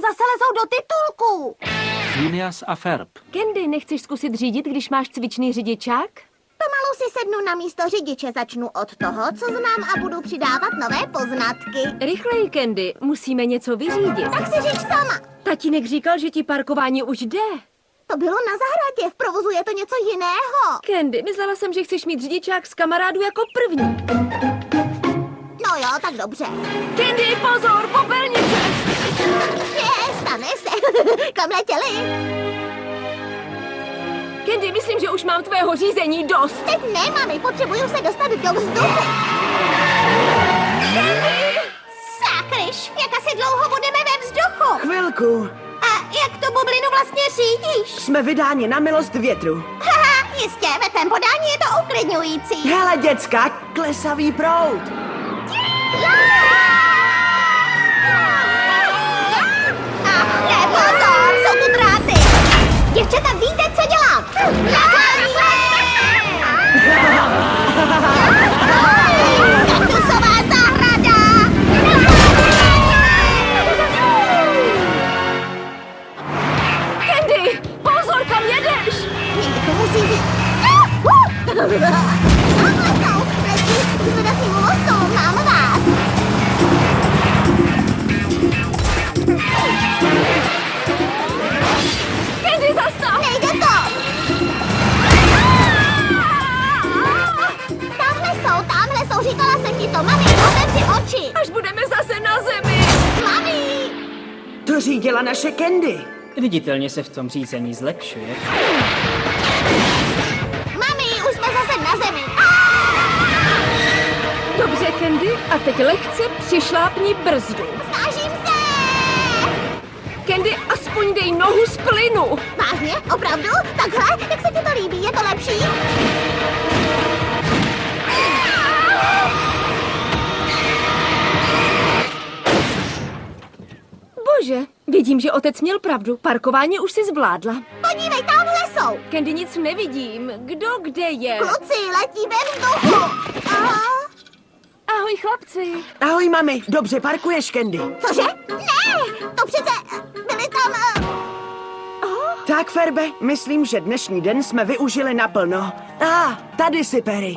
zase lezou do titulku. Phineas a Ferb. Candy, nechceš zkusit řídit, když máš cvičný řidičák? Pomalu si sednu na místo řidiče, začnu od toho, co znám a budu přidávat nové poznatky. Rychleji, Candy, musíme něco vyřídit. Tak si řiď sama. Tatínek říkal, že ti parkování už jde. To bylo na zahradě, v provozu je to něco jiného. Candy, myslela jsem, že chceš mít řidičák z kamarádu jako první. No jo, tak dobře. Candy, pozor, popelnice! Je, stane se. Kam letěli? Candy, myslím, že už mám tvého řízení dost. Teď ne, mami, potřebuju se dostat do vzduchu. Sakryš, jak asi dlouho budeme ve vzduchu? Chvilku. A jak tu bublinu vlastně řídíš? Jsme vydáni na milost větru. Haha, jistě, ve tvém podání je to uklidňující. Hele, děcka, klesavý prout. To řídila naše Candy. Viditelně se v tom řízení zlepšuje. A teď lehce přišlápni brzdu. Snažím se! Candy, aspoň dej nohu z plynu. Vážně? Opravdu? Takhle? Jak se ti to líbí? Je to lepší? Bože, vidím, že otec měl pravdu. Parkování už si zvládla. Podívej, tamhle jsou. Candy, nic nevidím. Kdo kde je? Kluci, letí ve vzduchu. Chlapci. Ahoj, mami, dobře parkuješ, Candy. Cože? Ne, to přece byli tam... Uh... Tak, Ferbe, myslím, že dnešní den jsme využili naplno. A, ah, tady si, Perry.